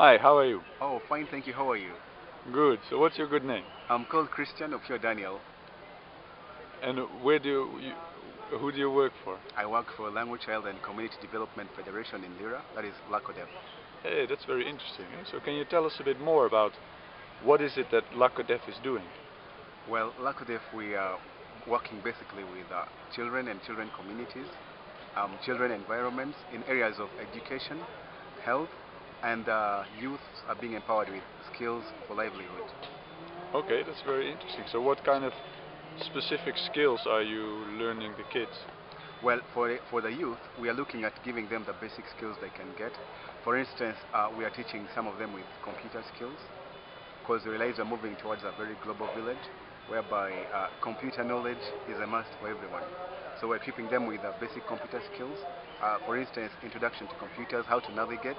Hi, how are you? Oh, fine, thank you. How are you? Good. So what's your good name? I'm called Christian Opio Daniel. And where do you, who do you work for? I work for Lango Child and Community Development Federation in Lira, that is LACCODEF. Hey, that's very interesting. eh? So can you tell us a bit more about what is it that LACCODEF is doing? Well, LACCODEF, we are working basically with uh, children and children communities, um, children environments in areas of education, health, and uh, youth are being empowered with skills for livelihood. Okay, that's very interesting. So what kind of specific skills are you learning the kids? Well, for the, for the youth, we are looking at giving them the basic skills they can get. For instance, uh, we are teaching some of them with computer skills because we realize we're moving towards a very global village whereby uh, computer knowledge is a must for everyone. So we're equipping them with uh, basic computer skills. Uh, for instance, introduction to computers, how to navigate,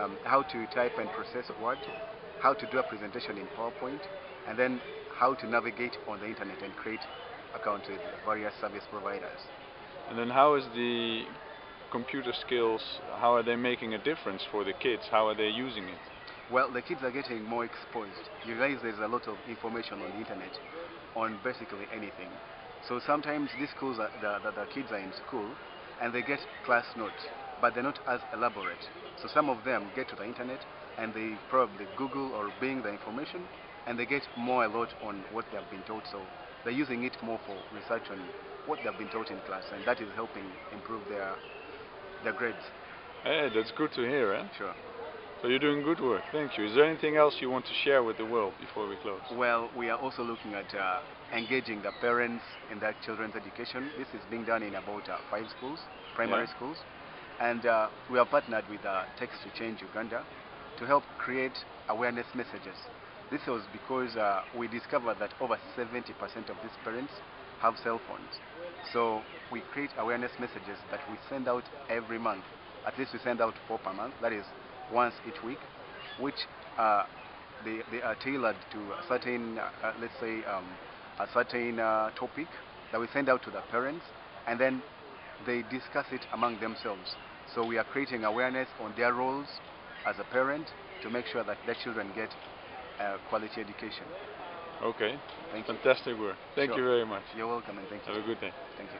um, how to type and process Word, how to do a presentation in PowerPoint, and then how to navigate on the internet and create accounts with various service providers. And then how is the computer skills, how are they making a difference for the kids? How are they using it? Well, the kids are getting more exposed. You realize there's a lot of information on the internet on basically anything. So sometimes these schools, are, the, the, the kids are in school and they get class notes, but they're not as elaborate. So some of them get to the internet and they probably Google or Bing the information and they get more a lot on what they have been taught. So they're using it more for research on what they've been taught in class and that is helping improve their, their grades. Hey, that's good to hear, eh? Sure. So you're doing good work. Thank you. Is there anything else you want to share with the world before we close? Well, we are also looking at uh, engaging the parents in their children's education. This is being done in about uh, five schools, primary Yeah. schools. And uh, we are partnered with uh, Text to Change Uganda to help create awareness messages. This was because uh, we discovered that over 70% of these parents have cell phones. So we create awareness messages that we send out every month. At least we send out four per month, that is once each week, which uh, they, they are tailored to a certain, uh, let's say, um, a certain uh, topic that we send out to the parents, and then they discuss it among themselves. So we are creating awareness on their roles as a parent to make sure that their children get uh, quality education. Okay. Thank you. Fantastic work. Thank Sure. you very much. You're welcome and thank you. Have a good day. Thank you.